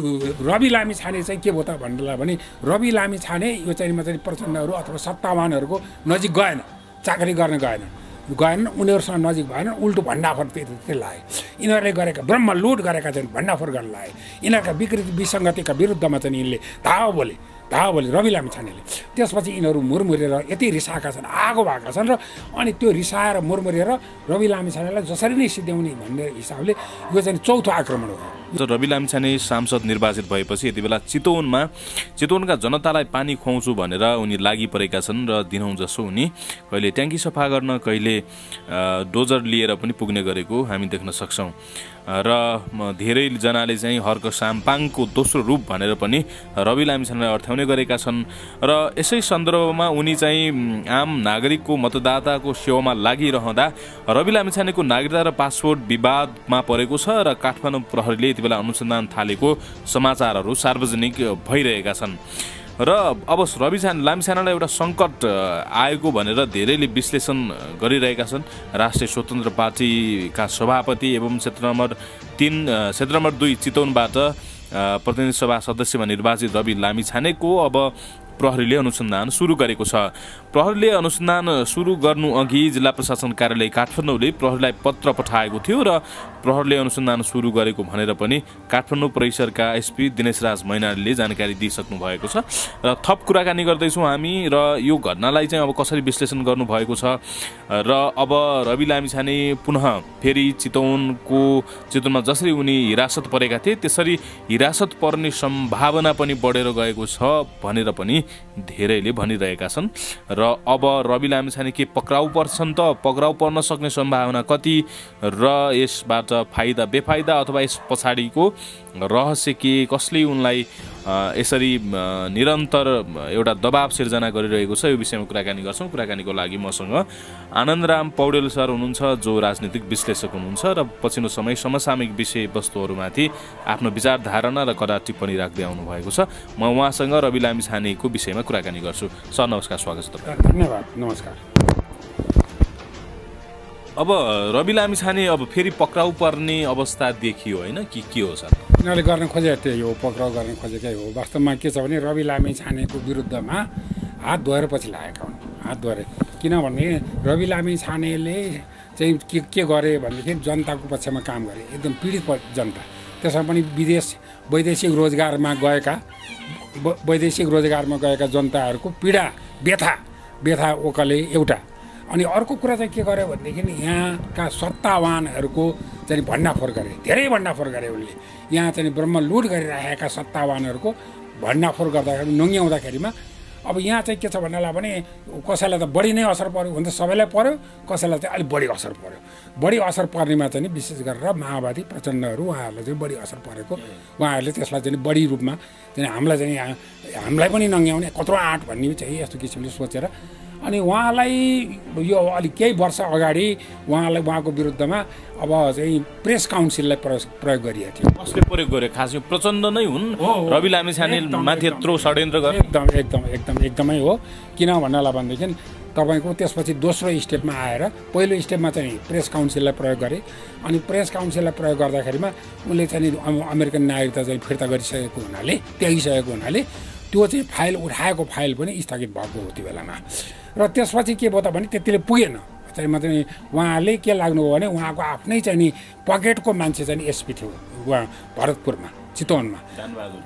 रवि लामी छाने चाहिँ के भयो त भन्नुलाई भने रवि लामी छाने यो चाहिँ चाहिँ प्रचण्डहरू अथवा सत्तावानहरूको नजिक गएन चाकरी गर्न गएन। गएन उनीहरूसँग नजिक भएन उल्टो भण्डाफोर त्यो लाए। यिनीहरूले गरेका ब्रह्म लुट गरेका चाहिँ भण्डाफोर गर्न लाए। यिनीहरूका विकृति विसङ्गतिका विरुद्धमा चाहिँ यिनले धावा बोले धावा बोले रवि लामी छानेले। त्यसपछि यिनीहरू मुरमुरेर यति रिसाएका छन् आगो भएका छन् र अनि त्यो रिसाएर मुरमुरेर रवि लामी छानेलाई जसरी नै सिद्ध्याउने भन्ने हिसाबले यो चाहिँ चौथो आक्रमण हो। रवि लामिछाने सांसद निर्वाचित भएपछि यति बेला चितवनमा चितवनका जनतालाई पानी खुवाउँछु भनेर उनी लागि परेका छन् र दिनहुँ जसो उनी कहिले ट्याङ्की सफा गर्न कहिले डोजर लिएर पनि पुग्ने गरेको हामी देख्न सक्छौँ। र धेरैजनाले चाहिँ हर्क साम्पाङको दोस्रो रूप भनेर पनि रवि लामिछानेलाई अर्थ्याउने गरेका छन्। र यसै सन्दर्भमा उनी चाहिँ आम नागरिकको मतदाताको सेवामा लागिरहँदा रवि लामिछानेको नागरिकता र पासपोर्ट विवादमा परेको छ र काठमाडौँ प्रहरीले यति बेला अनुसन्धान थालेको समाचारहरू सार्वजनिक भइरहेका छन्। र अब रवि लामिछानालाई एउटा सङ्कट आएको भनेर धेरैले विश्लेषण गरिरहेका छन्। राष्ट्रिय स्वतन्त्र पार्टीका सभापति एवं क्षेत्र नम्बर तिन क्षेत्र नम्बर दुई चितवनबाट प्रतिनिधि सभा सदस्यमा निर्वाचित रवि लामिछानेको अब प्रहरीले अनुसन्धान सुरु गरेको छ। प्रहरीले अनुसन्धान सुरु गर्नु अघि जिल्ला प्रशासन कार्यालय काठमाडौँले प्रहरीलाई पत्र पठाएको थियो र प्रहरीले अनुसन्धान सुरु गरेको भनेर पनि काठमाडौँ परिसरका एसपी दिनेश राज मैनालीले जानकारी दिइसक्नु भएको छ। र थप कुराकानी गर्दैछौँ हामी र यो घटनालाई चाहिँ अब कसरी विश्लेषण गर्नुभएको छ र अब रवि लामिछाने पुनः फेरि चितवनको चितवनमा जसरी उनी हिरासत परेका थिए त्यसरी हिरासत पर्ने सम्भावना पनि बढेर गएको छ भनेर पनि धेरैले भनिरहेका छन्। र अब रवि लामिछाने के पक्राउ पर्छन् त? पक्राउ पर्न सक्ने सम्भावना कति? र यसबाट फाइदा बेफाइदा अथवा यस पछाडिको रहस्य के कसले उनलाई यसरी निरन्तर एउटा दबाब सिर्जना गरिरहेको छ यो विषयमा कुराकानी गर्छौँ। कुराकानीको लागि मसँग आनन्दराम पौडेल सर हुनुहुन्छ जो राजनीतिक विश्लेषक हुनुहुन्छ र पछिल्लो समय समसामयिक विषयवस्तुहरूमाथि आफ्नो विचार धारणा र कडा टिप्पणी राख्दै आउनुभएको छ। म उहाँसँग रवि लामी छानेको विषयमा कुराकानी गर्छु। सर नमस्कार स्वागत छ धन्यवाद नमस्कार। अब रवि लामी छाने अब फेरि पक्राउ पर्ने अवस्था देखियो होइन? कि के हो सर? यिनीहरूले गर्न खोजेको त्यही हो पक्राउ गर्न खोजेकै हो। वास्तवमा के छ भने रवि लामी छानेको विरुद्धमा हात धोएर पछि लागेका हुन्। हात धोएर। किनभने रवि लामी छानेले चाहिँ के के गरे भनेदेखि जनताको पक्षमा काम गरे। एकदम पीडित जनता। त्यसमा पनि विदेश वैदेशिक रोजगारमा गएका वैदेशिक रोजगारमा गएका जनताहरूको पीडा व्यथा व्यथा ओकले एउटा अनि अर्को कुरा चाहिँ के गर्यो भनेदेखि यहाँका सत्तावानहरूको चाहिँ भण्डाफोर गरे। धेरै भण्डाफोर गरे उनले। यहाँ चाहिँ ब्रह्म लुट गरिरहेका सत्तावानहरूको भण्डाफोर गर्दाखेरि नङ्ग्याउँदाखेरिमा। अब यहाँ चाहिँ के छ भन्नलाई भने कसैलाई त बढी नै असर पऱ्यो त सबैलाई पऱ्यो कसैलाई चाहिँ अलिक बढी असर पऱ्यो बढी असर पर्नेमा चाहिँ विशेष गरेर माओवादी प्रचण्डहरू उहाँहरूलाई चाहिँ बढी असर परेको। उहाँहरूले त्यसलाई चाहिँ बढी रूपमा चाहिँ हामीलाई चाहिँ हामीलाई पनि नङ्ग्याउने कत्रो आँट भन्ने चाहिँ यस्तो किसिमले सोचेर अनि उहाँलाई यो अलिक केही वर्ष अगाडि उहाँलाई उहाँको विरुद्धमा अब चाहिँ प्रेस काउन्सिललाई प्रयोग प्रयोग गरिएको थियो। कसले प्रयोग गर्यो? खास यो प्रचण्ड नै हुन्। रवि लामिछाने माथि यत्रो षड्यन्त्र एकदम एकदम एकदम एकदमै हो। किन भन्नलाई भनेदेखि तपाईँको त्यसपछि दोस्रो स्टेपमा आएर पहिलो स्टेपमा चाहिँ प्रेस काउन्सिललाई प्रयोग गरे। अनि प्रेस काउन्सिललाई प्रयोग गर्दाखेरिमा उनले चाहिँ अमेरिकन नागरिकता चाहिँ फिर्ता गरिसकेको हुनाले त्यागिसकेको हुनाले त्यो चाहिँ फाइल उठाएको फाइल पनि स्थगित भएको हो त्यो बेलामा। र त्यसपछि के भयो त भने त्यतिले पुगेन। चाहिँ म चाहिँ उहाँले के लाग्नुभयो भने उहाँको आफ्नै चाहिँ नि पकेटको मान्छे चाहिँ एसपी थियो उहाँ भरतपुरमा चितवनमा।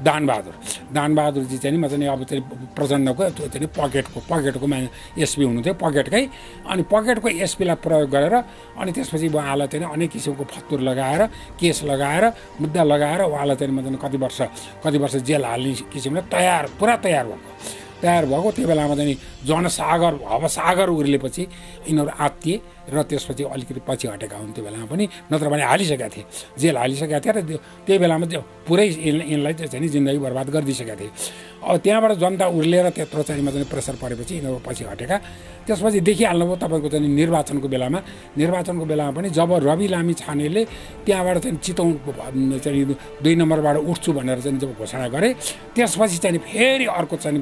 दानबहादुर। दानबहादुरजी चाहिँ म चाहिँ अब चाहिँ प्रचण्डको त्यो चाहिँ पकेटको पकेटको मा एसपी हुनुहुन्थ्यो पकेटकै। अनि पकेटको एसपीलाई प्रयोग गरेर अनि त्यसपछि उहाँलाई चाहिँ अनेक किसिमको फत्तुर लगाएर केस लगाएर मुद्दा लगाएर उहाँलाई चाहिँ म चाहिँ कति वर्ष कति वर्ष जेल हाल्ने किसिमले तयार पुरा तयार भएको। तयार भएको त्यो बेलामा चाहिँ जनसागर अब सागर उर्लेपछि यिनीहरू आत्तिए र त्यसपछि अलिकति पछि हटेका हुन्। त्यो बेलामा पनि नत्र भने हालिसकेका थिए। जेल हालिसकेका थिए र त्यही बेलामा चाहिँ पुरै यिनलाई चाहिँ जिन्दगी बर्बाद गरिदिइसकेका थिए। अब त्यहाँबाट जनता उर्लेर त्यत्रो चाहिँ चाहिँ प्रेसर परेपछि यिनीहरू पछि हटेका। त्यसपछि देखिहाल्नुभयो तपाईँको चाहिँ निर्वाचनको बेलामा। निर्वाचनको बेलामा पनि जब रवि लामी छानेले त्यहाँबाट चाहिँ चितौन चाहिँ दुई नम्बरबाट उठ्छु भनेर चाहिँ जब घोषणा गरे त्यसपछि चाहिँ फेरि अर्को चाहिँ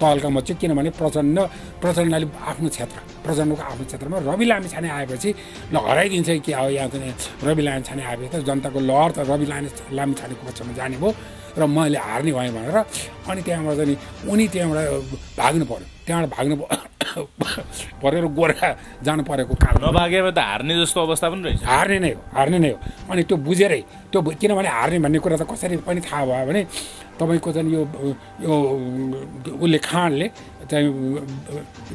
तहल्का मच्यो किनभने प्रचण्ड प्रचण्डले आफ्नो क्षेत्र प्रचण्डको आफ्नो क्षेत्रमा रवि लामी छाने आएपछि ल हराइदिन्छ कि अब यहाँ चाहिँ रवि लामी छाने आएपछि जनताको लहर त रवि लामी लामी छानेको पक्षमा जाने भयो। र मैले हार्ने भएँ भनेर अनि त्यहाँबाट चाहिँ उनी त्यहाँबाट भाग्नु पऱ्यो त्यहाँबाट भाग्नु परेर गोर्खा जानु परेको कारण। नभागेमा त हार्ने जस्तो अवस्था पनि रहेछ। हार्ने नै हो हार्ने नै हो। अनि त्यो बुझेरै त्यो किनभने हार्ने भन्ने कुरा त कसरी पनि थाहा भयो भने तपाईँको चाहिँ यो यो उसले खाँडले चाहिँ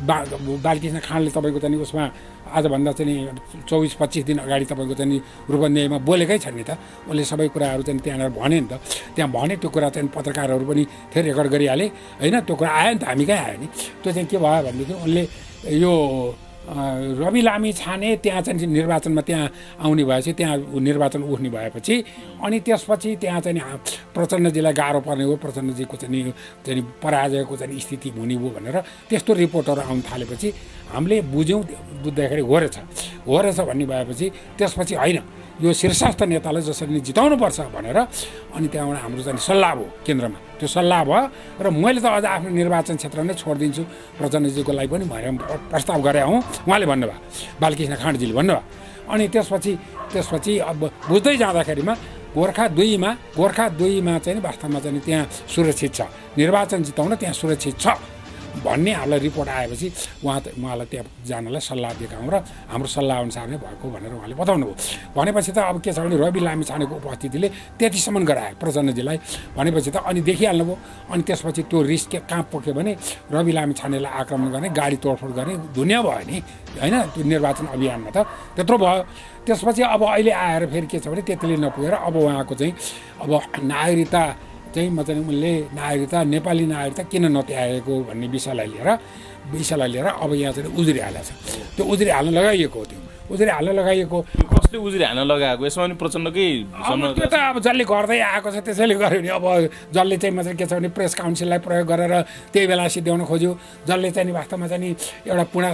बा बालकृष्ण खाँडले तपाईँको चाहिँ उसमा आजभन्दा चाहिँ चौबिस पच्चिस दिन अगाडि तपाईँको चाहिँ रूपन्देहीमा बोलेकै छ नि त। उसले सबै कुराहरू चाहिँ त्यहाँनिर भने नि त। त्यहाँ भने त्यो कुरा चाहिँ पत्रकारहरू पनि फेरि रेकर्ड गरिहाले। होइन त्यो कुरा आयो नि त हामी कहाँ आयो नि। त्यो चाहिँ के भयो भनेदेखि उनले यो रवि लामी छाने त्यहाँ चाहिँ निर्वाचनमा त्यहाँ आउने भएपछि त्यहाँ निर्वाचन उठ्ने भएपछि अनि त्यसपछि त्यहाँ चाहिँ प्रचण्डजीलाई गाह्रो पर्ने हो प्रचण्डजीको चाहिँ चाहिँ पराजयको चाहिँ स्थिति हुने भयो भनेर त्यस्तो रिपोर्टहरू आउनु थालेपछि हामीले बुझ्यौँ बुझ्दाखेरि हो रहेछ। हो रहेछ भन्ने भएपछि त्यसपछि होइन यो शीर्षस्थ नेतालाई जसरी नै जिताउनुपर्छ भनेर अनि त्यहाँबाट हाम्रो चाहिँ सल्लाह भयो केन्द्रमा। त्यो सल्लाह भयो र मैले त अझ आफ्नो निर्वाचन क्षेत्र नै छोडिदिन्छु। प्रचण्डजीको लागि पनि भनेर प्रस्ताव गरे हौँ। उहाँले भन्नुभयो बालकृष्ण खाँडजीले भन्नुभयो। अनि त्यसपछि त्यसपछि अब बुझ्दै जाँदाखेरिमा गोर्खा दुईमा गोर्खा दुईमा चाहिँ वास्तवमा चाहिँ त्यहाँ सुरक्षित छ। निर्वाचन जिताउन त्यहाँ सुरक्षित छ। भन्ने हामीलाई रिपोर्ट आएपछि उहाँ उहाँलाई त्यहाँ जानलाई सल्लाह दिएका हौँ र हाम्रो सल्लाह अनुसार नै भएको भनेर उहाँले बताउनु भयो भनेपछि त अब के छ भने रवि लामी छानेको उपस्थितिले त्यतिसम्म गरायो प्रचण्डजीलाई भनेपछि त अनि देखिहाल्नु भयो अनि त्यसपछि त्यो रिस्क कहाँ पुग्यो भने रवि लामी छानेलाई आक्रमण गर्ने गाडी तोडफोड गर्ने दुनियाँ भयो नि। होइन? त्यो निर्वाचन अभियानमा त त्यत्रो भयो। त्यसपछि अब अहिले आएर फेरि के छ भने त्यतिले नपुगेर अब उहाँको चाहिँ अब नागरिकता चाहिँ म चाहिँ उनले नागरिकता नेपाली नागरिकता किन नत्याएको भन्ने विषयलाई लिएर विषयलाई लिएर अब यहाँ चाहिँ उज्रिहालेको छ। त्यो उज्री हाल्न लगाइएको हो त्यो। उज्री हाल्न लगाइएको। कसले उज्री हाल्न लगाएको? यसमा पनि प्रचण्डकै त्यो त अब जसले गर्दै आएको छ त्यसैले गर्यो भने अब जसले चाहिँ मतलब के छ भने प्रेस काउन्सिललाई प्रयोग गरेर त्यही बेला सिद्ध्याउन खोज्यो। जसले चाहिँ वास्तवमा चाहिँ एउटा पुणा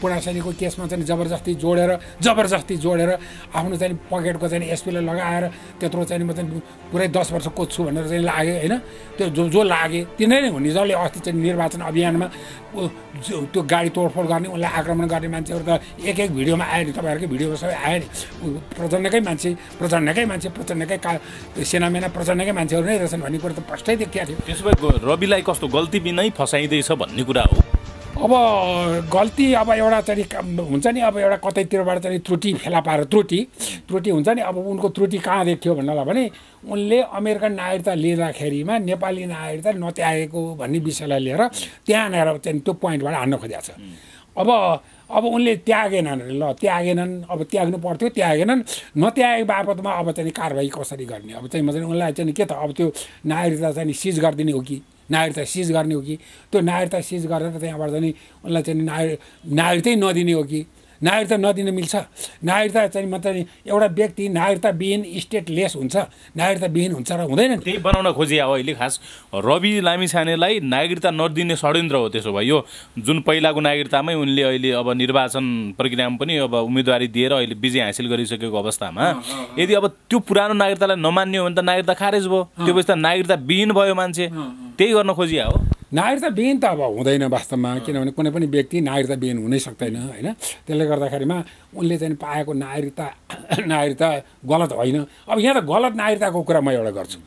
पुणा शैलीको केसमा चाहिँ जबरजस्ती जोडेर जबरजस्ती जोडेर आफ्नो चाहिँ पकेटको चाहिँ एसपीलाई लगाएर त्यत्रो चाहिँ म चाहिँ पुरै दस वर्ष कोच्छु भनेर चाहिँ लाग्यो होइन? त्यो जो जो लागे तिनीहरू नै हुने जसले अस्ति चाहिँ निर्वाचन अभियानमा त्यो गाडी तोडफोड गर्ने उसलाई आक्रमण गर्ने मान्छेहरू त एक एक भिडियोमा आयो नि तपाईँहरूकै भिडियोमा सबै आयो नि प्रचण्डकै मान्छे प्रचण्डकै मान्छे प्रचण्डकै का सेनामेना प्रचण्डकै मान्छेहरू नै रहेछन् भन्ने कुरो त प्रष्टै देखिएको थियो। त्यसो भए रविलाई कस्तो गल्ती बिनै फसाइँदैछ भन्ने कुरा हो? अब गल्ती अब एउटा चाहिँ हुन्छ नि अब एउटा कतैतिरबाट चाहिँ त्रुटि फेला पारेर त्रुटि त्रुटि हुन्छ नि अब उनको त्रुटि कहाँ देखियो भन्नलाई भने उनले अमेरिकन नागरिकता लिँदाखेरिमा नेपाली नागरिकता नत्यागेको भन्ने विषयलाई लिएर त्यहाँनिर चाहिँ त्यो पोइन्टबाट हान्न खोजेको छ। अब अब उनले त्यागेनन् ल त्यागेनन् अब त्याग्नु पर्थ्यो त्यागेनन्। नत्यागे बापतमा अब चाहिँ कारवाही कसरी गर्ने? अब चाहिँ म चाहिँ उनलाई चाहिँ के त अब त्यो नागरिकता चाहिँ सिज गरिदिने हो कि? नागरिकता सिज गर्ने हो कि? त्यो नागरिकता सिज गरेर त्यहाँबाट चाहिँ उनलाई चाहिँ नागरिक नागरिकतै नदिने हो कि? नागरिकता नदिन मिल्छ। नागरिकता चाहिँ मतलब एउटा व्यक्ति नागरिकता विहीन स्टेटलेस हुन्छ। नागरिकता विहीन हुन्छ र हुँदैन। त्यही बनाउन खोजिया हो अहिले खास। रवि लामिछानेलाई नागरिकता नदिने षड्यन्त्र हो त्यसो भए यो जुन पहिलाको नागरिकतामै उनले अहिले अब निर्वाचन प्रक्रियामा पनि अब उम्मेदवारी दिएर अहिले विजय हासिल गरिसकेको अवस्थामा। यदि अब त्यो पुरानो नागरिकतालाई नमान्ने हो भने त नागरिकता खारेज भयो। त्यो पछि त नागरिकता विहीन भयो मान्छे। त्यही गर्न खोजिया हो। नागरिकता विहीन त अब हुँदैन वास्तवमा किनभने कुनै पनि व्यक्ति नागरिकता विहीन हुनै सक्दैन होइन? त्यसले गर्दाखेरिमा उनले चाहिँ पाएको नागरिकता नागरिकता गलत होइन। अब यहाँ त गलत नागरिकताको कुरा म एउटा गर्छु।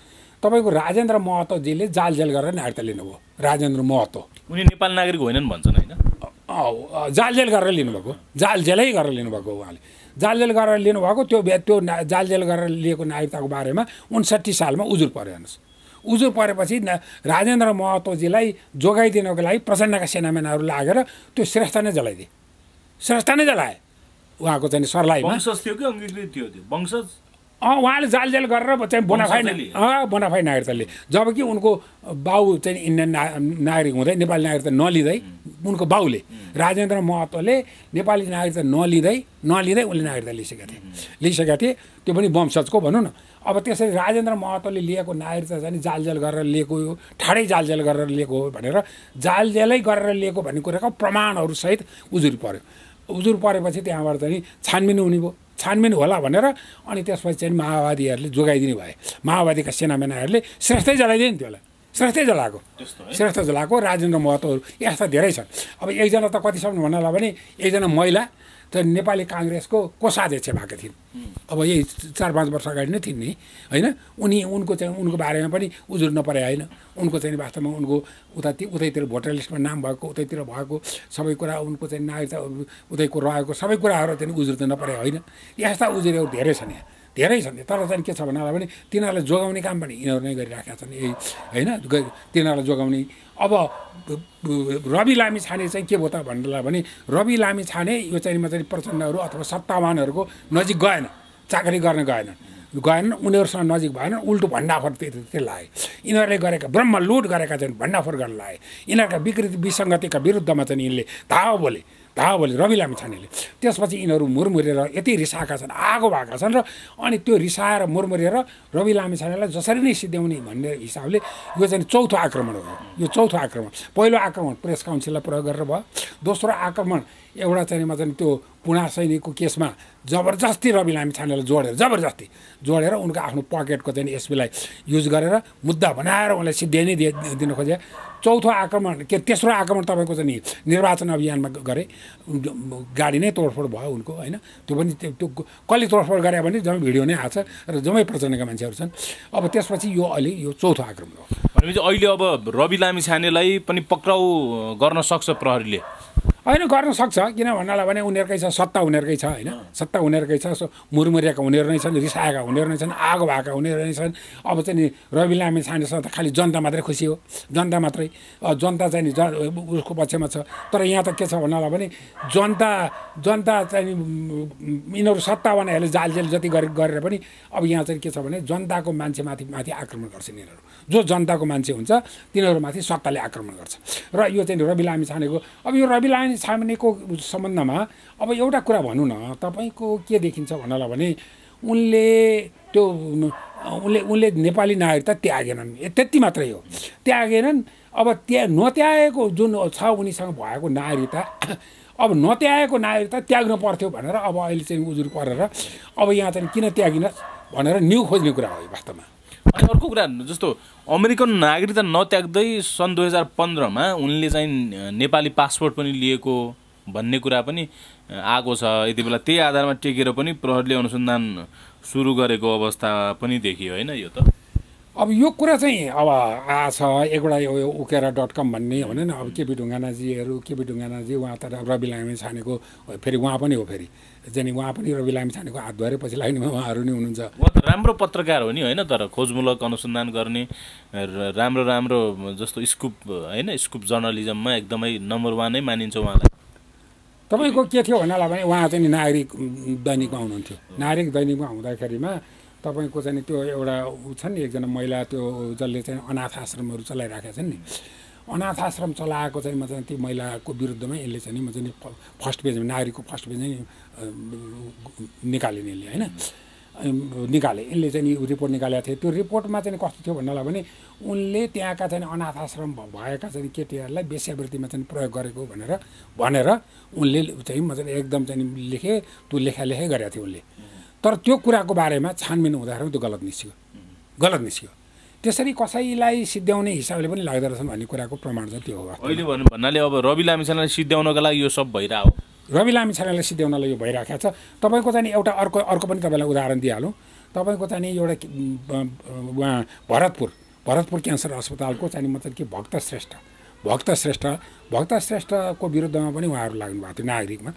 तपाईँको राजेन्द्र महतोजीले जाल जेल गरेर नागरिकता लिनुभयो। राजेन्द्र महतो। उनी नेपाल नागरिक होइनन् भन्छन् होइन? जाल जेल गरेर लिनुभएको। जाल जेलै गरेर लिनुभएको उहाँले। जाल जेल गरेर लिनुभएको त्यो त्यो जाल जेल गरेर लिएको नागरिकताको बारेमा उन्सट्ठी सालमा उजुर पऱ्यो हेर्नुहोस्। उजो परेपछि राजेन्द्र महतोजीलाई जोगाइदिनको लागि प्रचण्डका सेनामेनाहरू लागेर त्यो श्रेष्ठ नै जलाइदिए। श्रेष्ठ नै जलाए। उहाँको चाहिँ सर्लाईमा अँ उहाँले जालजेल गरेर चाहिँ बोनाफाइ अँ बोनाफाइ नागरिकताले जबकि उनको बाउ चाहिँ इन्डियन ना नागरिक हुँदै नेपाली नागरिकता नलिँदै उनको बाउले राजेन्द्र महतोले नेपाली नागरिकता नलिँदै नलिँदै उनले नागरिकता लिइसकेका थिए। लिइसकेका थिए। त्यो पनि वंशजको भनौँ न। अब त्यसरी राजेन्द्र महतोले लिएको नागरिकता चाहिँ जालजेल गरेर लिएको हो ठाडै जालजेल गरेर लिएको हो भनेर जालजेलै गरेर लिएको भन्ने कुराको प्रमाणहरूसहित उजुर पऱ्यो उजुर परेपछि त्यहाँबाट चाहिँ छानबिन हुने भयो। छानबिन होला भनेर अनि त्यसपछि चाहिँ माओवादीहरूले जोगाइदिने भए। माओवादीका सेनामेनाहरूले श्रेष्ठै जलाइदियो नि त्यसलाई श्रेष्ठै जलाएको। श्रेष्ठ जलाएको राजेन्द्र महतोहरू। यस्ता धेरै छन्। अब एकजना त कतिसम्म भन्नलाई भने एकजना महिला चाहिँ नेपाली काङ्ग्रेसको कोषाध्यक्ष भएको थिइन्। अब यही चार पाँच वर्ष अगाडि नै थिइन् नि होइन? उनी उनको चाहिँ उनको बारेमा पनि उजुर नपरे होइन। उनको चाहिँ वास्तवमा उनको उता उतैतिर भोटर लिस्टमा नाम भएको उतैतिर भएको सबै कुरा उनको चाहिँ नागरिकता उतैको रहेको सबै कुराहरू चाहिँ उजुर त नपरे होइन। यस्ता उजुरहरू धेरै छन् यहाँ। धेरै छन्। तर चाहिँ के छ भन्नालाई पनि तिनीहरूलाई जोगाउने काम पनि यिनीहरू नै गरिराखेका छन्। यही होइन? तिनीहरूलाई जोगाउने। अब रवि लामी छाने चाहिँ के भयो त भन्नलाई भने रवि लामी छाने यो चाहिँ चाहिँ प्रचण्डहरू अथवा सत्तावानहरूको नजिक गएन। चाकरी गर्न गएन। गएन उनीहरूसँग नजिक भएन उल्टो भण्डाफोर त्यो लाए। यिनीहरूले गरेका ब्रह्म लुट गरेका चाहिँ भण्डाफोर गर्न लाए। यिनीहरूका विकृति विसङ्गतिका विरुद्धमा चाहिँ यिनले। धावा बोले। धावा बोले रवि लामी छानेले। त्यसपछि यिनीहरू मुरमुरेर यति रिसाएका छन् आगो भएका छन् र अनि त्यो रिसाएर मुरमुरेर रवि लामी छानेलाई जसरी नै सिद्ध्याउने भन्ने हिसाबले यो चाहिँ चौथो आक्रमण हो। यो चौथो आक्रमण। पहिलो आक्रमण प्रेस काउन्सिललाई प्रयोग गरेर भयो। दोस्रो आक्रमण एउटा चाहिँ चाहिँ त्यो पुणा सैनिकको केसमा जबरजस्ती रवि लामी छानेलाई जोडेर जबरजस्ती जोडेर उनको आफ्नो पकेटको चाहिँ एसपीलाई युज गरेर मुद्दा बनाएर उनलाई सिद्ध्याइ नै दिन खोजे। चौथो आक्रमण के तेस्रो आक्रमण तपाईँको चाहिँ निर्वाचन अभियानमा गरे। गाडी नै तोडफोड भयो उनको होइन? त्यो पनि त्यो कसले तोडफोड गरे भने जम्मै भिडियो नै आएको छ र जम्मै प्रचण्डका मान्छेहरू छन्। अब त्यसपछि यो अहिले यो चौथो आक्रमण हो। भनेपछि अहिले अब रवि लामी छानेलाई पनि पक्राउ गर्न सक्छ प्रहरीले। होइन गर्न सक्छ। किन भन्नालाई भने उनीहरूकै छ सत्ता उनीहरूकै छ होइन? सत्ता उनीहरूकै छ सो मुरमुरिएका उनीहरू नै छन् रिसाएका उनीहरू नै छन् आगो भएका उनीहरू नै छन्। अब चाहिँ नि रवि लामी छानेसँग त खालि जनता मात्रै खुसी हो। जनता मात्रै जनता चाहिँ नि ज उसको पक्षमा छ। तर यहाँ त के छ भन्नालाई भने जनता जनता चाहिँ यिनीहरू सत्तावानाहरूले जालजेल जति गरेर पनि अब यहाँ चाहिँ के छ भने जनताको मान्छे माथि माथि आक्रमण गर्छन् यिनीहरू। जो जनताको मान्छे हुन्छ तिनीहरूमाथि सत्ताले आक्रमण गर्छ। र यो चाहिँ रवि लामी छानेको अब यो रवि लामी छानेको सम्बन्धमा अब एउटा कुरा भनौँ न तपाईँको के देखिन्छ भन्नलाई भने उनले त्यो उनले उनले नेपाली नागरिकता त्यागेनन्। त्यति मात्रै हो। त्यागेनन्। अब त्या नत्याएको जुन छ उनीसँग भएको नागरिकता अब नत्याएको नागरिकता त्याग्नु पर्थ्यो भनेर अब अहिले चाहिँ उजुर परेर अब यहाँ चाहिँ किन त्यागिनस् भनेर न्यु खोज्ने कुरा हो वास्तवमा। अनि अर्को कुरा जस्तो अमेरिकन नागरिकता नत्याग्दै सन् दुई हजार पन्ध्रमा उनले चाहिँ नेपाली पासपोर्ट पनि लिएको भन्ने कुरा पनि आएको छ। यति बेला त्यही आधारमा टेकेर पनि प्रहरीले अनुसन्धान सुरु गरेको अवस्था पनि देखियो होइन यो त? अब यो कुरा चाहिँ अब आछ एकवटा यो उकेरा डट कम भन्ने भने न अब केपी ढुङ्गानाजीहरू केपी ढुङ्गानाजी उहाँ त रवि लामी छानेको फेरि उहाँ पनि हो फेरि। चाहिँ उहाँ पनि रवि लामी छानेको हात धरे पछि लाग्नेमा उहाँहरू नै हुनुहुन्छ। उहाँ त राम्रो पत्रकार हो नि होइन तर खोजमूलक अनुसन्धान गर्ने राम्रो राम्रो जस्तो स्कुप होइन स्कुप जर्नलिजममा एकदमै नम्बर वानै मानिन्छ उहाँलाई। तपाईँको के थियो भन्नालाई भने उहाँ चाहिँ नागरिक दैनिकमा आउनुहुन्थ्यो नागरिक दैनिकमा आउँदाखेरिमा तपाईँको चाहिँ त्यो एउटा ऊ छ नि एकजना महिला त्यो जसले चाहिँ अनाथ आश्रमहरू चलाइराखेका छन् नि अनाथ आश्रम चलाएको चाहिँ म चाहिँ त्यो महिलाको विरुद्धमै यसले चाहिँ म चाहिँ फर्स्ट पेजमा नागरिकको फर्स्ट पेज नै निकालेँ यसले होइन निकाले यसले चाहिँ रिपोर्ट निकालेको थियो त्यो रिपोर्टमा चाहिँ कस्तो थियो भन्नलाई भने उनले त्यहाँका चाहिँ अनाथ आश्रम भएका चाहिँ केटीहरूलाई वेश्यावृत्तिमा चाहिँ प्रयोग गरेको भनेर भनेर उनले चाहिँ म चाहिँ एकदम चाहिँ लेखेँ त्यो लेखा लेखै गरेका थियो उनले तर त्यो कुराको बारेमा छानबिन हुँदाखेरि त्यो गलत निस्क्यो। गलत निस्क्यो। त्यसरी कसैलाई सिद्ध्याउने हिसाबले पनि लाग्दो रहेछन् भन्ने कुराको प्रमाण चाहिँ त्यो हो। अहिले भन्नु भन्नाले अब रवि लामिछानेलाई सिद्ध्याउनको लागि यो सब भइरहेको रवि लामिछानेलाई सिद्ध्याउनलाई यो भइरहेको छ। तपाईँको चाहिँ एउटा अर्को अर्को पनि तपाईँलाई उदाहरण दिइहालौँ। तपाईँको चाहिँ एउटा उहाँ भरतपुर भरतपुर क्यान्सर अस्पतालको चाहिँ मतलब के भक्त श्रेष्ठ। भक्त श्रेष्ठ भक्त श्रेष्ठको विरुद्धमा पनि उहाँहरू लाग्नु भएको थियो नागरिकमा।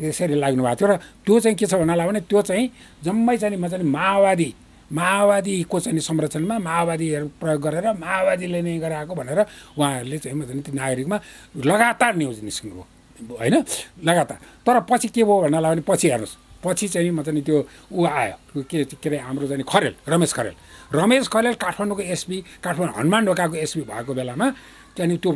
यसरी लाग्नु भएको थियो र त्यो चाहिँ के छ भन्नालाई भने त्यो चाहिँ जम्मै चाहिँ म चाहिँ माओवादी माओवादीको चाहिँ संरक्षणमा माओवादीहरू प्रयोग गरेर माओवादीले नै गराएको भनेर उहाँहरूले चाहिँ मतलब त्यो नागरिकमा लगातार न्युज निस्किनु भयो होइन? लगातार। तर पछि के भयो भन्नलाई भने पछि हेर्नुहोस्। पछि चाहिँ म चाहिँ त्यो ऊ आयो। के के अरे हाम्रो चाहिँ खरेल रमेश खरेल। रमेश खरेल काठमाडौँको एसपी काठमाडौँ हनुमान ढोकाको एसपी भएको बेलामा त्यहाँदेखि त्यो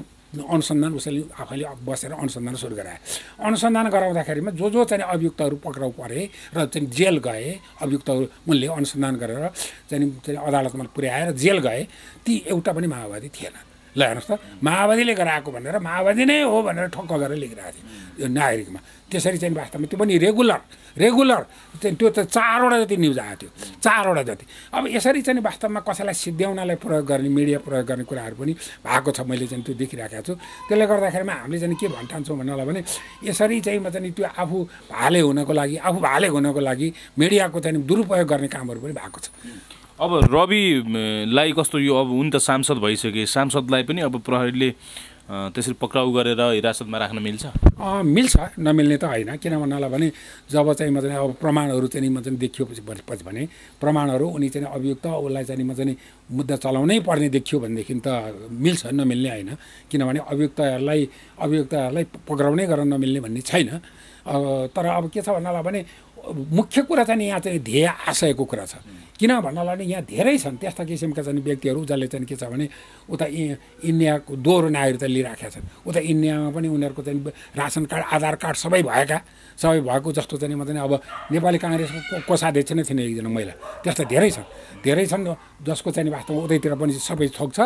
अनुसन्धान उसैले आफैले बसेर अनुसन्धान सुरु गराए। अनुसन्धान गराउँदाखेरिमा जो जो चाहिँ अभियुक्तहरू पक्राउ परे र चाहिँ जेल गए अभियुक्तहरू उनले अनुसन्धान गरेर चाहिँ अदालतमा पुर्याएर जेल गए ती एउटा पनि माओवादी थिएन ल हेर्नुहोस् त माओवादीले गराएको भनेर माओवादी नै हो भनेर ठक्क गरेर लेखिरहेको थियो यो नागरिकमा। त्यसरी चाहिँ वास्तवमा त्यो पनि रेगुलर रेगुलर। त्यो त चारवटा जति न्युज आएको थियो चारवटा जति। अब यसरी चाहिँ वास्तवमा कसैलाई सिद्ध्याउनलाई प्रयोग गर्ने मिडिया प्रयोग गर्ने कुराहरू पनि भएको छ मैले चाहिँ त्यो देखिरहेको छु। त्यसले गर्दाखेरिमा हामीले चाहिँ के भन्न चाहन्छौँ भन्नलाई भने यसरी चाहिँ म चाहिँ त्यो आफू भाले हुनको लागि आफू भाले हुनको लागि मिडियाको चाहिँ दुरुपयोग गर्ने कामहरू पनि भएको छ। अब रविलाई कस्तो यो अब उनी त सांसद भइसके सांसदलाई पनि अब प्रहरीले त्यसरी पक्राउ गरेर हिरासतमा राख्न मिल्छ? मिल्छ नमिल्ने त होइन। किन भन्नलाई भने जब चाहिँ म चाहिँ अब प्रमाणहरू चाहिँ म चाहिँ देखियोपछि पछि भने प्रमाणहरू उनी चाहिँ अभियुक्त उसलाई चाहिँ म चाहिँ मुद्दा चलाउनै पर्ने देखियो भनेदेखि त मिल्छ नमिल्ने होइन। किनभने अभियुक्तहरूलाई अभियुक्तहरूलाई पक्राउनै गर्न नमिल्ने भन्ने छैन। तर अब के छ भन्नलाई भने मुख्य कुरा चाहिँ यहाँ चाहिँ ध्येय आशयको कुरा छ। किन भन्नलाई भने यहाँ धेरै छन् त्यस्ता किसिमका चाहिँ व्यक्तिहरू जसले चाहिँ के छ भने उता इन्डियाको दोहोरो नागरिकता लिइराखेका छन्। उता इन्डियामा पनि उनीहरूको चाहिँ रासन कार्ड आधार कार्ड सबै भएका। सबै भएको जस्तो चाहिँ म चाहिँ अब नेपाली काङ्ग्रेसको कोषाध्यक्ष नै थिएन एकजना महिला। त्यस्ता धेरै छन्। धेरै छन् जसको चाहिँ वास्तवमा उतैतिर पनि सबै थोक छ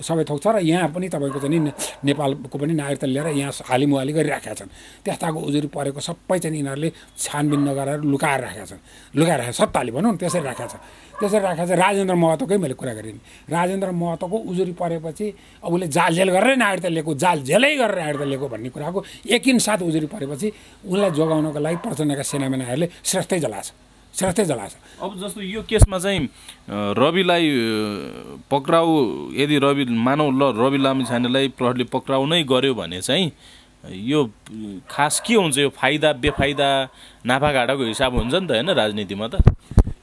सबै थोक छ र यहाँ पनि तपाईँको चाहिँ नेपालको पनि नागरिकता लिएर यहाँ हालिमुहाली गरिराखेका छन्। त्यस्ताको उजुरी परेको सबै चाहिँ यिनीहरूले छानबिन नगरेर लुकाएर राखेका छन्। लुकाएर सत्ताले भनौँ न त्यसरी राखेका छ त्यसरी राखेका छ। राजेन्द्र महतोकै मैले कुरा गरेँ नि राजेन्द्र महतोको उजुरी परेपछि अब उसले जाल जेल गरेरै नागरिकता लिएको जाल जेलै गरेर नागरिकता लिएको भन्ने कुराको एकिन साथ उजुरी परेपछि उनलाई जोगाउनको लागि प्रचण्डका सेनामेनाहरूले श्रेष्ठै जलाछ श्रेष्ठै जलाछ अब जस्तो यो केसमा चाहिँ रविलाई पक्राउ यदि रवि मानौ ल रवि लामिछानेलाई प्रहरीले पक्राउ नै गर्यो भने चाहिँ यो खास के हुन्छ? यो फाइदा बेफाइदा नाफाघाटाको हिसाब हुन्छ नि त होइन राजनीतिमा त?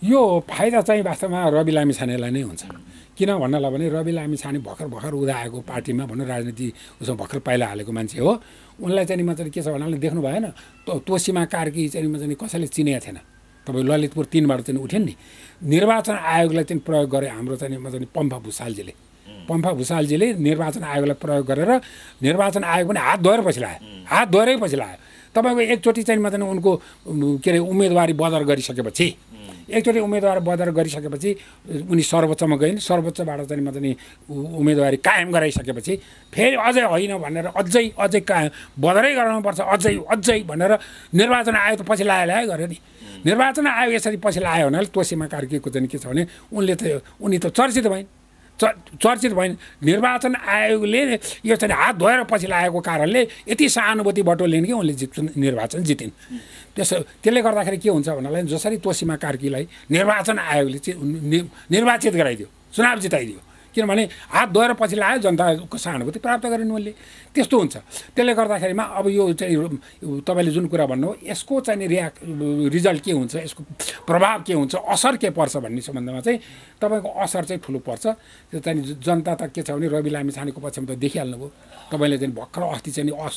यो फाइदा चाहिँ वास्तवमा रवि लामी छानेलाई नै हुन्छ। किन भन्नलाई भने रवि लामी छाने भर्खर भर्खर उदा आएको पार्टीमा भनौँ राजनीति उसमा भर्खर पाइला हालेको मान्छे हो। उनलाई चाहिँ म चाहिँ के छ भन्नाले देख्नु भएन तोसीमा कार्की चाहिँ म चाहिँ कसैले चिनेको थिएन। तपाईँ ललितपुर तिनबाट चाहिँ उठ्यो नि। निर्वाचन आयोगलाई चाहिँ प्रयोग गरे हाम्रो चाहिँ म चाहिँ पम्फा भुषालजीले। पम्फा भुषालजीले निर्वाचन आयोगलाई प्रयोग गरेर निर्वाचन आयोग पनि हात धोएर पछि लायो। हात धोएरै पछि लायो। तपाईँको एकचोटि चाहिँ म चाहिँ उनको के अरे उम्मेदवारी बदर गरिसकेपछि एकचोटि उम्मेदवार बदर गरिसकेपछि उनी सर्वोच्चमा गइन्। सर्वोच्चबाट चाहिँ म चाहिँ उम्मेदवारी कायम गराइसकेपछि फेरि अझै होइन भनेर अझै अझै का बदरै गराउनुपर्छ अझै अझै भनेर निर्वाचन आयोग त पछि लायो लायो गर्यो नि। निर्वाचन आयोग यसरी पछि लायो भने तोसीमा कार्कीको चाहिँ के छ भने उनले त उनी त चर्चित भइन्। चर्चित भइन्। निर्वाचन आयोगले यो चाहिँ हात धोएर पछि लागेको कारणले यति सहानुभूति बटोलिन् कि उनले जित्नु निर्वाचन जितिन्। त्यसो त्यसले गर्दाखेरि के हुन्छ भन्नालाई जसरी तोसीमा कार्कीलाई निर्वाचन आयोगले चाहिँ निर्वाचित गराइदियो चुनाव जिताइदियो। किनभने हात धोएर पछि लाग्यो जनताको सहानुभूति प्राप्त गरिन् उनले। त्यस्तो हुन्छ। त्यसले गर्दाखेरिमा अब यो चाहिँ तपाईँले जुन कुरा भन्नुभयो यसको चाहिँ नि रियाक रिजल्ट के हुन्छ यसको प्रभाव के हुन्छ असर के पर्छ भन्ने सम्बन्धमा चाहिँ तपाईँको असर चाहिँ ठुलो पर्छ। त्यो चाहिँ जनता त के छ भने रवि लामी छानेको पक्षमा त देखिहाल्नुभयो। तपाईँले चाहिँ भर्खर अस्ति चाहिँ अस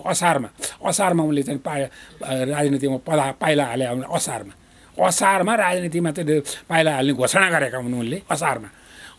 असारमा असारमा उनले चाहिँ पाए राजनीतिमा पदा पाइला हाले असारमा। असारमा राजनीतिमा चाहिँ पाइला हाल्ने घोषणा गरेका हुन् उनले असारमा।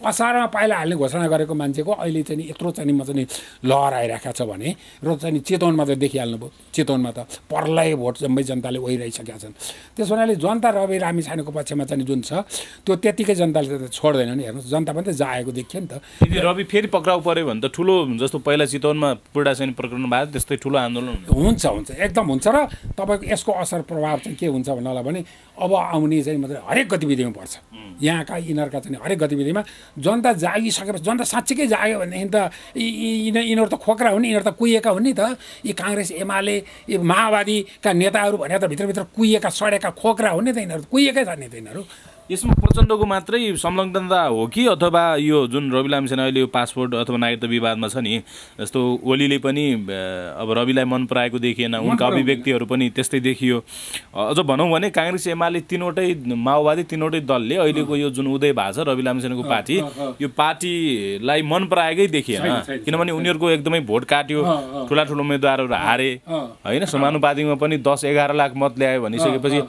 असारमा पाइला हाल्ने घोषणा गरेको मान्छेको अहिले चाहिँ यत्रो चाहिँ म चाहिँ लहर आइरहेको छ भने र चाहिँ चितवनमा त देखिहाल्नुभयो। चितवनमा त पर्लै भोट जम्मै जनताले ओहिराइसकेका छन्। त्यस हुनाले जनता रवि रामी छानेको पक्षमा चाहिँ जुन छ त्यो त्यत्तिकै जनताले त छोड्दैन नि। हेर्नुहोस् जनता पनि त जाएको देखियो नि त। यदि रवि फेरि पक्राउ पऱ्यो भने त ठुलो जस्तो पहिला चितवनमा पूर्णासेनी प्रकरण भयो त्यस्तै ठुलो आन्दोलन हुने। हुन्छ हुन्छ। एकदम हुन्छ र तपाईँको यसको असर प्रभाव चाहिँ के हुन्छ भन्नलाई भने अब आउने चाहिँ मतलब हरेक गतिविधिमा पर्छ। यहाँका यिनीहरूका चाहिँ हरेक गतिविधिमा जनता जागिसकेपछि जनता साँच्चीकै जाग्यो भनेदेखि त यिनी- यिनीहरू त खोक्रा हुन् यिनीहरू त कुहिएका हुन् नि त। यी काङ्ग्रेस एमाले यी माओवादीका नेताहरू भने त भित्रभित्र कुहिएका सडेका खोक्रा हुन् नि त यिनीहरू कुहिएकै छ नि त यिनीहरू। यसमा प्रचण्डको मात्रै संलग्नता हो कि? अथवा यो जुन रवि लामिछाने अहिले यो पासपोर्ट अथवा नागरिकता विवादमा छ नि जस्तो ओलीले पनि अब रविलाई मन पराएको देखिएन उनका अभिव्यक्तिहरू पनि त्यस्तै देखियो। अझ भनौँ भने काङ्ग्रेस एमाले तिनवटै माओवादी तिनवटै दलले अहिलेको यो जुन उदय भएको छ रवि लामिछानेको पार्टी यो पार्टीलाई मन पराएकै देखिएन। किनभने उनीहरूको एकदमै भोट काट्यो ठुला ठुलो उम्मेद्वारहरू हारे होइन? समानुपातिकमा पनि दस एघार लाख मत ल्यायो भनिसकेपछि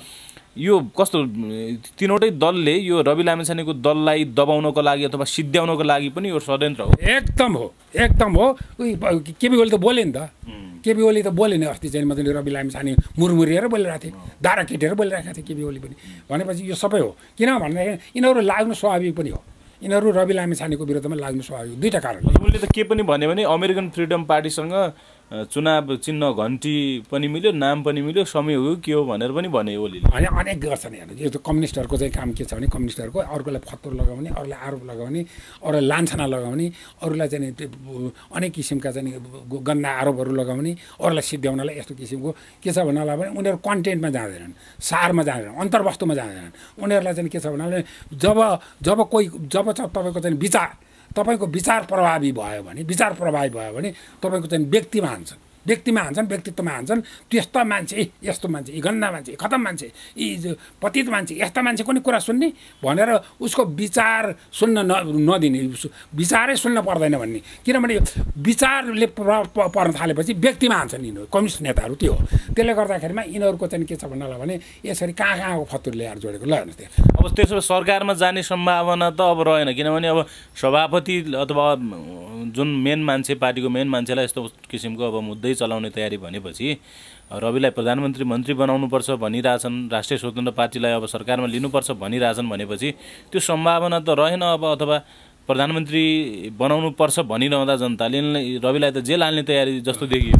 यो कस्तो तिनवटै दलले यो रवि लामिछानेको दललाई दबाउनको लागि अथवा सिद्ध्याउनको लागि पनि यो षड्यन्त्र हो। एकदम हो एकदम हो। केपी ओली त बोले नि त। केपी ओली त बोले नि अस्ति चाहिँ मतलब रवि लामी छाने मुरमुरिएर बोलिरहेको थिएँ दारा केटेर बोलिरहेको थिएँ केपी ओली पनि। भनेपछि यो सबै हो। किन भन्दाखेरि यिनीहरू लाग्नु स्वाभाविक पनि हो। यिनीहरू रवि लामिछानेको विरुद्धमा लाग्नु स्वाभाविक दुईवटा कारण। उनले त के पनि भन्यो भने अमेरिकन फ्रिडम पार्टीसँग चुनाव चिन्ह घन्टी पनि मिल्यो नाम पनि मिल्यो समय हो के हो भनेर पनि भने ओलीले। अनि अनेक गर्छन् हेर्नु त कम्युनिस्टहरूको चाहिँ काम के छ भने कम्युनिस्टहरूको अर्कोलाई फत्तुर लगाउने अरूलाई आरोप लगाउने अरूलाई लान्छना लगाउने अरूलाई चाहिँ अनेक किसिमका चाहिँ गन्दा आरोपहरू लगाउने अरूलाई सिद्ध्याउनलाई यस्तो किसिमको के छ भन्नालाई भने उनीहरू कन्टेन्टमा जाँदैनन् सारमा जाँदैनन् अन्तर्वस्तुमा जाँदैनन्। उनीहरूलाई चाहिँ के छ भन्नाले जब जब कोही जब तपाईँको चाहिँ विचार तपाईँको विचार प्रभावी भयो भने विचार प्रभावी भयो भने तपाईँको चाहिँ व्यक्तिमा हान्छन् व्यक्तिमा हान्छन् व्यक्तित्वमा हान्छन् त्यस्ता मान्छे यस्तो मान्छे यी गन्दा मान्छे खतम मान्छे यी पतित मान्छे यस्ता मान्छेको नि कुरा सुन्ने भनेर उसको विचार सुन्न न नदिने विचारै सुन्न पर्दैन भन्ने। किनभने विचारले प्रभाव पर्न थालेपछि व्यक्तिमा हान्छन् यिनीहरू कम्युनिस्ट नेताहरू त्यो हो। त्यसले गर्दाखेरिमा यिनीहरूको चाहिँ के छ भन्नलाई भने यसरी कहाँ कहाँको फतुर ल्याएर जोडेको ल हेर्नुहोस् त्यहाँ अब त्यसो भए सरकारमा जाने सम्भावना त अब रहेन किनभने अब सभापति अथवा जुन मेन मान्छे पार्टीको मेन मान्छेलाई यस्तो किसिमको अब मुद्दै चलाउने तयारी भनेपछि रविलाई प्रधानमन्त्री मन्त्री बनाउनुपर्छ भनिरहेछन् राष्ट्रिय स्वतन्त्र पार्टीलाई अब सरकारमा लिनुपर्छ भनिरहेछन् भनेपछि त्यो सम्भावना त रहेन अब अथवा प्रधानमन्त्री बनाउनुपर्छ भनिरहँदा जनताले रविलाई त जेल हाल्ने तयारी जस्तो देखियो।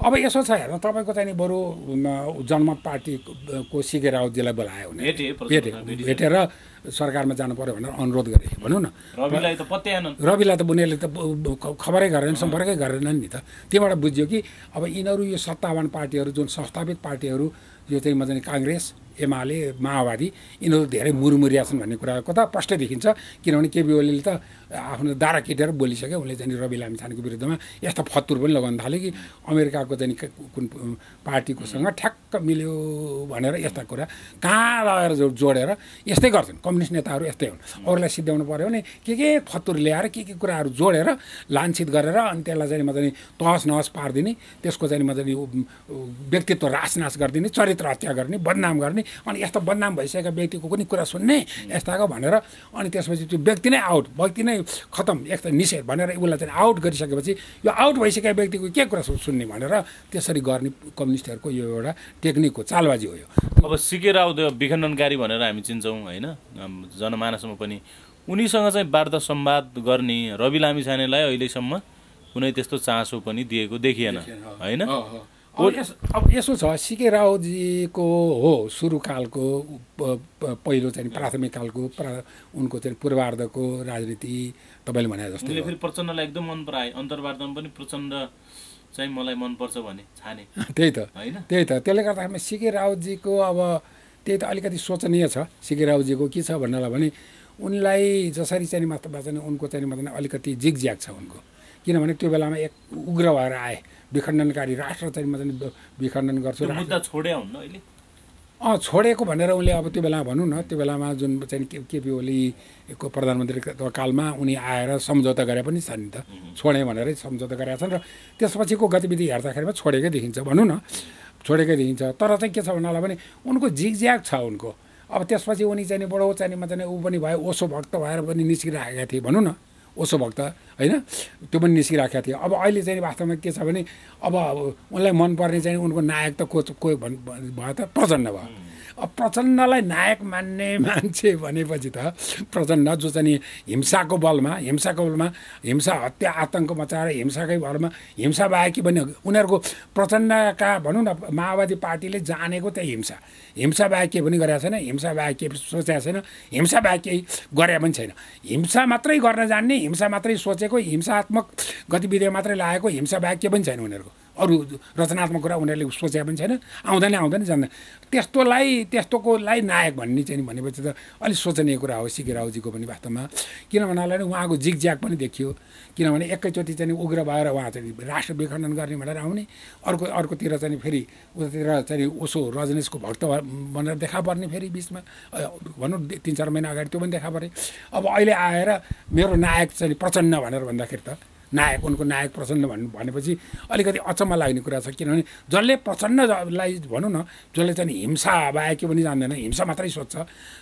अब यसो छ हेर्नु तपाईँको चाहिँ बरु जनमत पार्टीको सिके राउतजीलाई बोलायो भने भेटे, भेटे भेटेर सरकारमा जानु पऱ्यो भनेर अनुरोध गरे भनौँ न। रविलाई त त उनीहरूले त खबरै गरेन सम्पर्कै गरेनन् नि त। त्यहाँबाट बुझ्यो कि अब यिनीहरू यो सत्तावान पार्टीहरू जुन संस्थापित पार्टीहरू यो चाहिँ मजाले काङ्ग्रेस एमाले माओवादी यिनीहरू धेरै मुरमुरिया छन् भन्ने कुराको त प्रष्ट देखिन्छ। किनभने केपी ओलीले त आफ्नो दारा केटेर बोलिसक्यो उनले चाहिँ रवि लामिछानेको विरुद्धमा यस्ता फतुर पनि लगाउन थाल्यो कि अमेरिकाको चाहिँ कुन पार्टीकोसँग ठ्याक्क मिल्यो भनेर यस्ता कुरा कहाँ लगेर जो- जोडेर यस्तै गर्छन्। कम्युनिस्ट नेताहरू यस्तै हुन्। अरूलाई सिद्ध्याउनु पऱ्यो भने के के फतुर ल्याएर के के कुराहरू जोडेर लान्छित गरेर अनि त्यसलाई चाहिँ मजाले तहस नहस पारिदिने त्यसको चाहिँ मजाले व्यक्तित्व रासनास गरिदिने चरित्र हत्या गर्ने बदनाम गर्ने अनि यस्तो बदनाम भइसकेका व्यक्तिको पनि कुरा सुन्ने यस्ताको भनेर अनि त्यसपछि त्यो व्यक्ति नै आउट व्यक्ति नै खतम यस्तो निषेध भनेर उसलाई चाहिँ आउट गरिसकेपछि यो आउट भइसकेका व्यक्तिको के कुरा सुन्ने भनेर त्यसरी गर्ने कम्युनिस्टहरूको यो एउटा टेक्निक हो चालबाजी हो यो। अब सिके राउत विखण्डनकारी भनेर हामी चिन्छौँ होइन? जनमानसमा पनि। उनीसँग चाहिँ वार्ता संवाद गर्ने रवि लामिछानेलाई अहिलेसम्म कुनै त्यस्तो चासो पनि दिएको देखिएन होइन? अब यस- अब यसो छ सिके रावजीको हो सुरुकालको पहिलो चाहिँ प्राथमिक कालको प्रा उनको चाहिँ पूर्वार्धको राजनीति तपाईँले भने जस्तै। फेरि प्रचण्डलाई एकदम मन पराए। अन्तर्वार्तामा पनि प्रचण्ड चाहिँ मलाई मनपर्छ भने छाने। त्यही त। होइन? त्यही त। त्यसले गर्दाखेरि सिके रावतजीको अब त्यही त अलिकति सोचनीय छ। सिके रावतजीको के छ भन्नलाई भने उनलाई जसरी चाहिँ मात्र उनको चाहिँ मतलब अलिकति जिगज्याग छ उनको। किनभने त्यो बेलामा एक उग्र भएर आए। विखण्डनकारी राष्ट्र चाहिँ मतलब विखण्डन गर्छु। मुद्दा छोडे हुन्न अहिले? अँ छोडेको भनेर उनले अब त्यो बेला भनौँ न त्यो बेलामा जुन चाहिँ के केपी ओलीको प्रधानमन्त्री कालमा उनी आएर सम्झौता गरे पनि छन् नि त। छोडे भनेरै सम्झौता गरेका छन् र त्यसपछिको गतिविधि हेर्दाखेरिमा छोडेकै देखिन्छ भनौँ न। छोडेकै देखिन्छ। तर चाहिँ के छ भन्नालाई भने उनको झिकझ्याक छ उनको। अब त्यसपछि उनी चाहिँ बडो चाहिँ नि चाहिँ ऊ पनि भयो ओसो भक्त भएर पनि निस्किराखेका थिए भनौँ न। ओसो भक्त होइन? त्यो पनि निस्किराखेका थियो अब अहिले चाहिँ वास्तवमा के छ भने अब उनलाई मनपर्ने चाहिँ उनको नायक त को को भयो त प्रचण्ड भयो। प्रचण्डलाई नायक मान्ने मान्छे भनेपछि त प्रचण्ड जो चाहिँ हिंसाको बलमा हिंसाको बलमा हिंसा हत्या आतङ्क मचाएर हिंसाकै बलमा हिंसा बाहेकी पनि उनीहरूको प्रचण्डका भनौँ न माओवादी पार्टीले जानेको त्यही हिंसा। हिंसा बाहेक केही पनि गरेको छैन हिंसा बाहेक केही सोचेको छैन हिंसा बाहेक केही गरे पनि छैन। हिंसा मात्रै गर्न जान्ने हिंसा मात्रै सोचेको हिंसात्मक गतिविधि मात्रै लागेको हिंसा बाहेक केही पनि छैन उनीहरूको। अरू रचनात्मक कुरा उनीहरूले सोचेको पनि छैन आउँदैन आउँदैन जान्दैन त्यस्तोलाई त्यस्तोकोलाई नायक भन्ने चाहिँ भनेपछि त अलिक सोचनीय कुरा हो सिके रावजीको पनि वास्तवमा किन भन्नाले उहाँको जिगज्याग पनि देखियो। किनभने एकैचोटि चाहिँ उग्र भएर उहाँ चाहिँ राष्ट्र विखण्डन गर्ने भनेर आउने अर्को अर्कोतिर चाहिँ फेरि उतातिर चाहिँ उसो रजनीशको भक्त भनेर देखा पर्ने फेरि बिचमा। भनौँ तिन चार महिना अगाडि त्यो पनि देखा परे। अब अहिले आएर मेरो नायक चाहिँ प्रचण्ड भनेर भन्दाखेरि त नायक उनको नायक प्रचण्ड भन् भनेपछि अलिकति अचम्म लाग्ने कुरा छ। किनभने जसले प्रचण्डलाई भनौँ न जसले चाहिँ हिंसा बाहेक के पनि जान्दैन हिंसा मात्रै सोध्छ।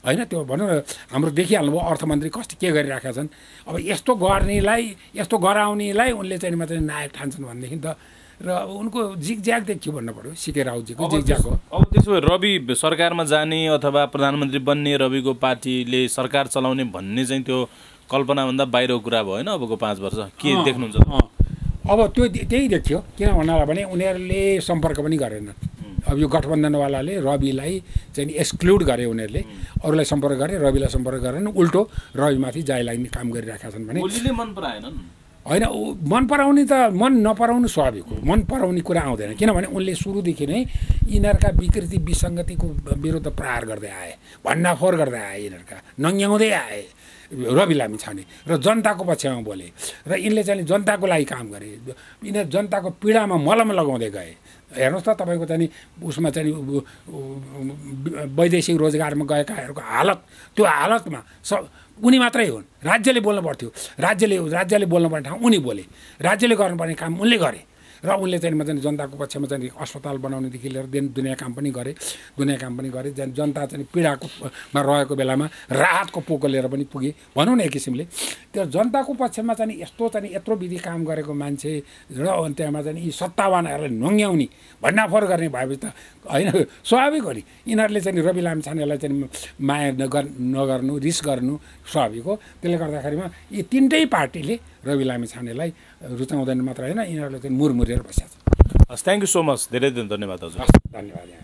होइन त्यो भनौँ न हाम्रो देखिहाल्नुभयो अर्थमन्त्री कस्तो के गरिराखेका छन्। अब यस्तो गर्नेलाई यस्तो गराउनेलाई उनले चाहिँ मात्रै नायक ठान्छन् भनेदेखि त र उनको जिगज्याग देखियो भन्नु पऱ्यो सिके राउजीको जिगज्याग हो। अब त्यसो भए रवि सरकारमा जाने अथवा प्रधानमन्त्री बन्ने रविको पार्टीले सरकार चलाउने भन्ने चाहिँ त्यो कल्पनाभन्दा बाहिरको कुरा भयो होइन अबको पाँच वर्ष? के देख्नुहुन्छ। अब त्यो त्यही देखियो किन भन्नाला भने उनीहरूले सम्पर्क पनि गरेनन्। अब यो गठबन्धनवालाले रविलाई चाहिँ एक्सक्लुड गरे उनीहरूले। अरूलाई सम्पर्क गरे रविलाई सम्पर्क गरेन। उल्टो रविमाथि जाय लाग्ने काम गरिरहेका छन् भने मन पराएनन्। होइन ऊ- मन पराउने त मन नपराउनु स्वाभाविक हो। मन पराउने कुरा आउँदैन। किनभने उनले सुरुदेखि नै यिनीहरूका विकृति विसङ्गतिको विरुद्ध प्रहार गर्दै आए। भण्डाफोर गर्दै आए यिनीहरूका। नङ्ग्याउँदै आए। रवि लामी छाने। र जनताको पक्षमा बोले। र यिनले चाहिँ जनताको लागि काम गरे। यिनीहरू जनताको पीडामा मलम लगाउँदै गए। हेर्नुहोस् त तपाईँको चाहिँ उसमा चाहिँ वैदेशिक रोजगारमा गएकाहरूको हालत त्यो हालतमा स उनी मात्रै हुन्। राज्यले बोल्नु पर्थ्यो। राज्यले राज्यले बोल्नुपर्ने ठाउँ उनी बोले। राज्यले गर्नुपर्ने काम उनले गरे। र उनले चाहिँ चाहिँ जनताको पक्षमा चाहिँ अस्पताल बनाउनेदेखि लिएर दिन दुनियाँ काम पनि गरे दुनियाँ काम पनि गरे। जन जनता चाहिँ पीडाको मा रहेको बेलामा राहतको पोको लिएर पनि पुगे भनौँ न एक किसिमले। त्यो जनताको पक्षमा चाहिँ यस्तो चाहिँ यत्रो विधि काम गरेको मान्छे र अनि त्यहाँमा चाहिँ यी सत्तावानहरूलाई नङ्ग्याउने भण्डाफोर गर्ने भएपछि त होइन स्वाभाविक हो नि। यिनीहरूले चाहिँ रवि लामछानेलाई चाहिँ माया नगर नगर्नु रिस गर्नु स्वाभाविक हो। त्यसले गर्दाखेरिमा यी तिनटै पार्टीले रवि लामिछानेलाई रुचाउँदैन मात्र होइन यिनीहरूले चाहिँ मुरमुरेर बसेको छ हस् थ्याङ्क यू सो मच धेरै धेरै धन्यवाद हजुर। हस् धन्यवाद यहाँ।